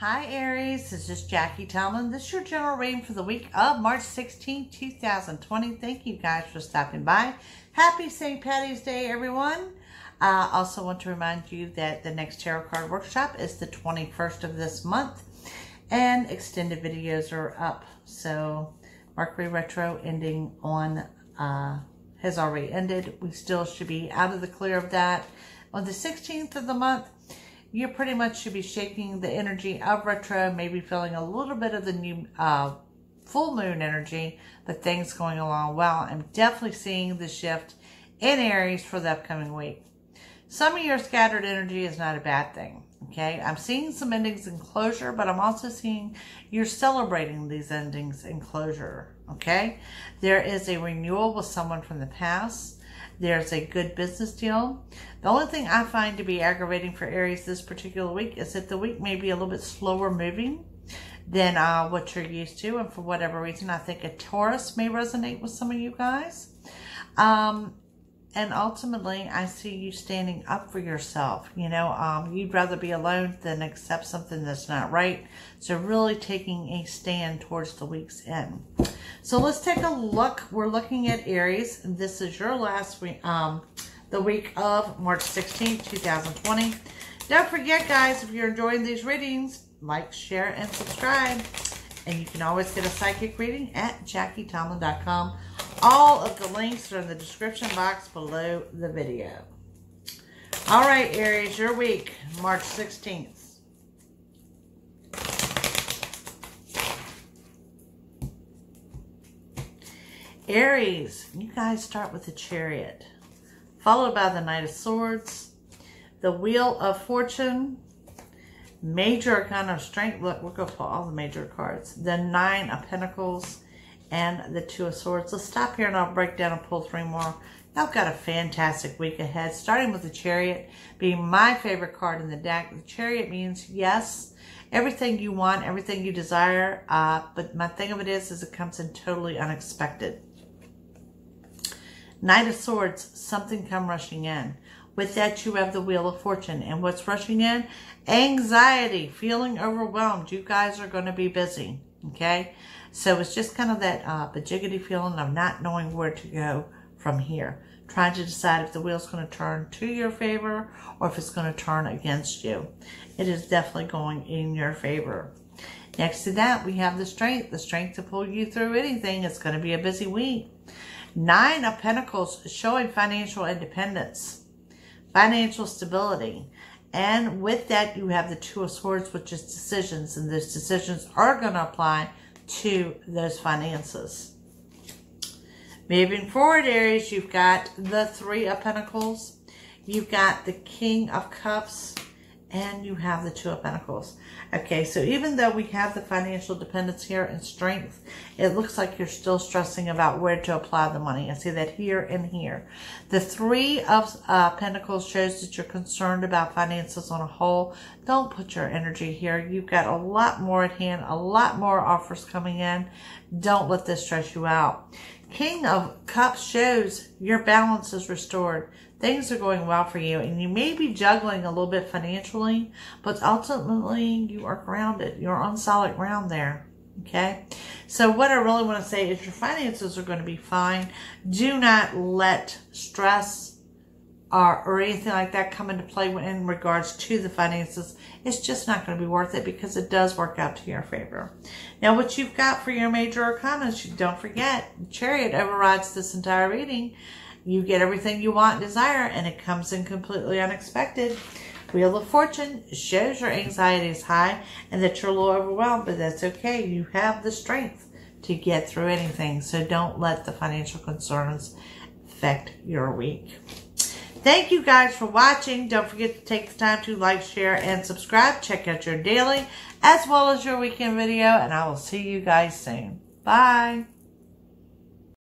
Hi Aries, this is Jackie Tomlin. This is your general reading for the week of March 16, 2020. Thank you guys for stopping by. Happy St. Patty's Day, everyone. I uh, also want to remind you that the next tarot card workshop is the 21st of this month and extended videos are up. So Mercury Retro ending on, uh, has already ended. We still should be out of the clear of that. On the 16th of the month, you pretty much should be shaking the energy of retro, maybe feeling a little bit of the new uh, full moon energy, but things going along well. I'm definitely seeing the shift in Aries for the upcoming week. Some of your scattered energy is not a bad thing. Okay, I'm seeing some endings and closure, but I'm also seeing you're celebrating these endings and closure. Okay, there is a renewal with someone from the past. There's a good business deal. The only thing I find to be aggravating for Aries this particular week is that the week may be a little bit slower moving than uh, what you're used to. And for whatever reason, I think a Taurus may resonate with some of you guys. Um, and ultimately, I see you standing up for yourself. You know, um, you'd rather be alone than accept something that's not right. So really taking a stand towards the week's end. So let's take a look. We're looking at Aries. This is your last week, um, the week of March 16th, 2020. Don't forget, guys, if you're enjoying these readings, like, share, and subscribe. And you can always get a psychic reading at JackieTomlin.com. All of the links are in the description box below the video. All right, Aries, your week, March 16th. Aries, you guys start with the chariot, followed by the Knight of Swords, the Wheel of Fortune, Major kind of Strength. Look, we're going to pull all the major cards. The Nine of Pentacles and the Two of Swords. Let's stop here and I'll break down and pull three more. Y'all got a fantastic week ahead, starting with the Chariot being my favorite card in the deck. The Chariot means yes, everything you want, everything you desire. Uh, but my thing of it is, is it comes in totally unexpected. Knight of Swords, something come rushing in. With that, you have the Wheel of Fortune. And what's rushing in? Anxiety, feeling overwhelmed. You guys are going to be busy, okay? So it's just kind of that uh, bajiggity feeling of not knowing where to go from here. Trying to decide if the wheel's going to turn to your favor or if it's going to turn against you. It is definitely going in your favor. Next to that, we have the strength. The strength to pull you through anything. It's going to be a busy week. Nine of Pentacles showing financial independence, financial stability. And with that, you have the Two of Swords, which is decisions. And those decisions are going to apply to those finances. Moving forward, Aries, you've got the Three of Pentacles. You've got the King of Cups and you have the Two of Pentacles. Okay, so even though we have the financial dependence here and strength, it looks like you're still stressing about where to apply the money. I see that here and here. The Three of uh, Pentacles shows that you're concerned about finances on a whole. Don't put your energy here. You've got a lot more at hand, a lot more offers coming in. Don't let this stress you out. King of Cups shows your balance is restored. Things are going well for you and you may be juggling a little bit financially, but ultimately you are grounded. You're on solid ground there. Okay. So what I really want to say is your finances are going to be fine. Do not let stress or, or anything like that come into play in regards to the finances. It's just not going to be worth it because it does work out to your favor. Now, what you've got for your major arcana, don't forget, Chariot overrides this entire reading. You get everything you want and desire, and it comes in completely unexpected. Wheel of Fortune shows your anxiety is high and that you're a little overwhelmed, but that's okay. You have the strength to get through anything, so don't let the financial concerns affect your week. Thank you guys for watching. Don't forget to take the time to like, share, and subscribe. Check out your daily as well as your weekend video, and I will see you guys soon. Bye.